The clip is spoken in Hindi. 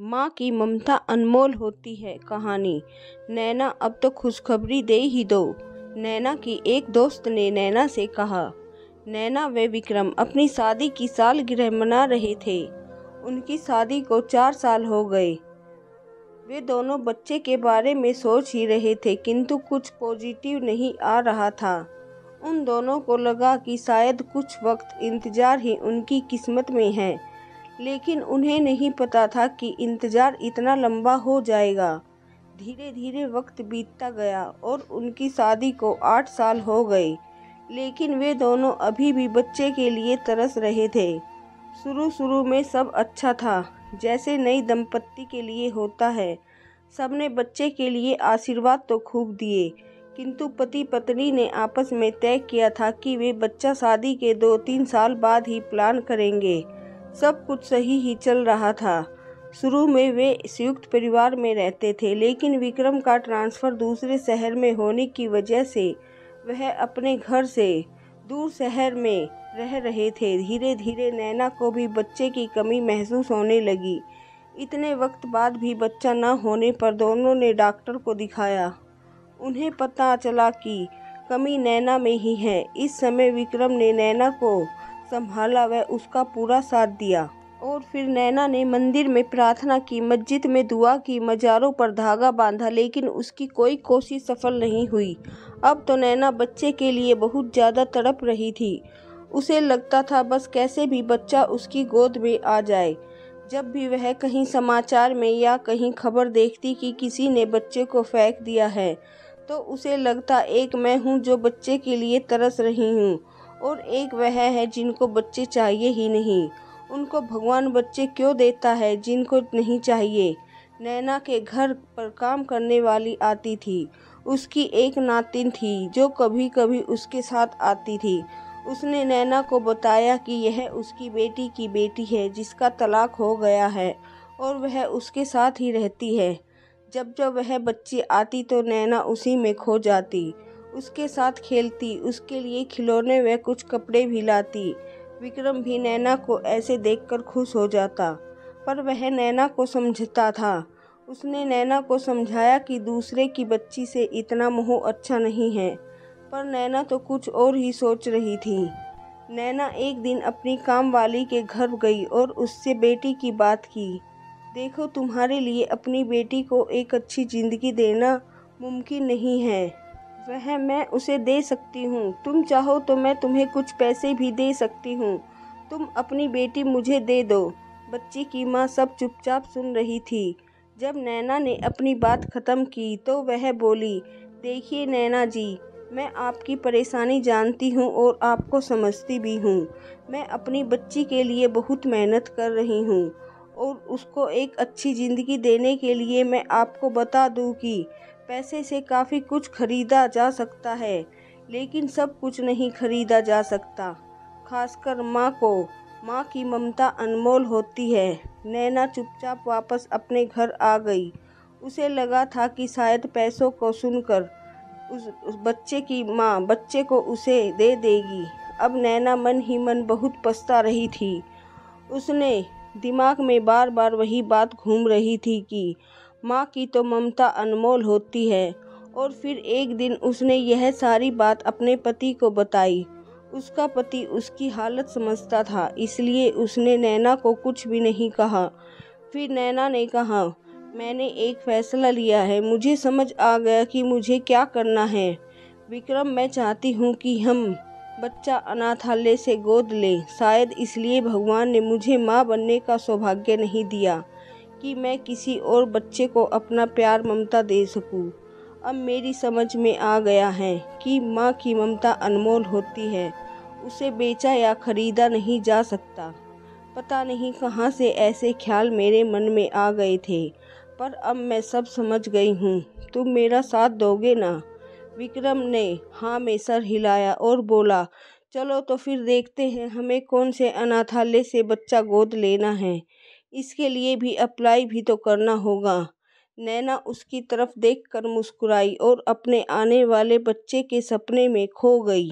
माँ की ममता अनमोल होती है कहानी। नैना अब तो खुशखबरी दे ही दो। नैना की एक दोस्त ने नैना से कहा, नैना व विक्रम अपनी शादी की सालगिरह मना रहे थे। उनकी शादी को चार साल हो गए। वे दोनों बच्चे के बारे में सोच ही रहे थे, किंतु कुछ पॉजिटिव नहीं आ रहा था। उन दोनों को लगा कि शायद कुछ वक्त इंतज़ार ही उनकी किस्मत में है। लेकिन उन्हें नहीं पता था कि इंतज़ार इतना लंबा हो जाएगा। धीरे धीरे वक्त बीतता गया और उनकी शादी को आठ साल हो गए, लेकिन वे दोनों अभी भी बच्चे के लिए तरस रहे थे। शुरू शुरू में सब अच्छा था, जैसे नई दंपत्ति के लिए होता है। सबने बच्चे के लिए आशीर्वाद तो खूब दिए, किंतु पति पत्नी ने आपस में तय किया था कि वे बच्चा शादी के दो तीन साल बाद ही प्लान करेंगे। सब कुछ सही ही चल रहा था। शुरू में वे संयुक्त परिवार में रहते थे, लेकिन विक्रम का ट्रांसफ़र दूसरे शहर में होने की वजह से वह अपने घर से दूर शहर में रह रहे थे। धीरे धीरे नैना को भी बच्चे की कमी महसूस होने लगी। इतने वक्त बाद भी बच्चा न होने पर दोनों ने डॉक्टर को दिखाया। उन्हें पता चला कि कमी नैना में ही है। इस समय विक्रम ने नैना को संभाला व उसका पूरा साथ दिया। और फिर नैना ने मंदिर में प्रार्थना की, मस्जिद में दुआ की, मज़ारों पर धागा बांधा, लेकिन उसकी कोई कोशिश सफल नहीं हुई। अब तो नैना बच्चे के लिए बहुत ज़्यादा तड़प रही थी। उसे लगता था, बस कैसे भी बच्चा उसकी गोद में आ जाए। जब भी वह कहीं समाचार में या कहीं खबर देखती कि किसी ने बच्चे को फेंक दिया है तो उसे लगता, एक मैं हूँ जो बच्चे के लिए तरस रही हूँ। और एक वह है जिनको बच्चे चाहिए ही नहीं। उनको भगवान बच्चे क्यों देता है जिनको नहीं चाहिए? नैना के घर पर काम करने वाली आती थी। उसकी एक नातिन थी जो कभी कभी उसके साथ आती थी। उसने नैना को बताया कि यह उसकी बेटी की बेटी है जिसका तलाक हो गया है और वह उसके साथ ही रहती है। जब जब वह बच्ची आती तो नैना उसी में खो जाती। उसके साथ खेलती, उसके लिए खिलौने व कुछ कपड़े भी लाती। विक्रम भी नैना को ऐसे देखकर खुश हो जाता, पर वह नैना को समझता था। उसने नैना को समझाया कि दूसरे की बच्ची से इतना मोह अच्छा नहीं है, पर नैना तो कुछ और ही सोच रही थी। नैना एक दिन अपनी काम वाली के घर गई और उससे बेटी की बात की। देखो, तुम्हारे लिए अपनी बेटी को एक अच्छी ज़िंदगी देना मुमकिन नहीं है। वह मैं उसे दे सकती हूँ। तुम चाहो तो मैं तुम्हें कुछ पैसे भी दे सकती हूँ। तुम अपनी बेटी मुझे दे दो। बच्ची की माँ सब चुपचाप सुन रही थी। जब नैना ने अपनी बात ख़त्म की तो वह बोली, देखिए नैना जी, मैं आपकी परेशानी जानती हूँ और आपको समझती भी हूँ। मैं अपनी बच्ची के लिए बहुत मेहनत कर रही हूँ और उसको एक अच्छी ज़िंदगी देने के लिए मैं आपको बता दूँ कि पैसे से काफ़ी कुछ खरीदा जा सकता है लेकिन सब कुछ नहीं खरीदा जा सकता। खासकर माँ को। माँ की ममता अनमोल होती है। नैना चुपचाप वापस अपने घर आ गई। उसे लगा था कि शायद पैसों को सुनकर उस, उस बच्चे की माँ बच्चे को उसे दे देगी। अब नैना मन ही मन बहुत पछता रही थी। उसने दिमाग में बार बार वही बात घूम रही थी कि माँ की तो ममता अनमोल होती है। और फिर एक दिन उसने यह सारी बात अपने पति को बताई। उसका पति उसकी हालत समझता था, इसलिए उसने नैना को कुछ भी नहीं कहा। फिर नैना ने कहा, मैंने एक फ़ैसला लिया है। मुझे समझ आ गया कि मुझे क्या करना है। विक्रम, मैं चाहती हूँ कि हम बच्चा अनाथालय से गोद लें। शायद इसलिए भगवान ने मुझे माँ बनने का सौभाग्य नहीं दिया। कि मैं किसी और बच्चे को अपना प्यार ममता दे सकूँ। अब मेरी समझ में आ गया है कि माँ की ममता अनमोल होती है, उसे बेचा या खरीदा नहीं जा सकता। पता नहीं कहाँ से ऐसे ख्याल मेरे मन में आ गए थे, पर अब मैं सब समझ गई हूँ। तुम मेरा साथ दोगे ना? विक्रम ने हाँ में सर हिलाया और बोला, चलो तो फिर देखते हैं हमें कौन से अनाथालय से बच्चा गोद लेना है। इसके लिए भी अप्लाई भी तो करना होगा। नैना उसकी तरफ़ देखकर मुस्कुराई और अपने आने वाले बच्चे के सपने में खो गई।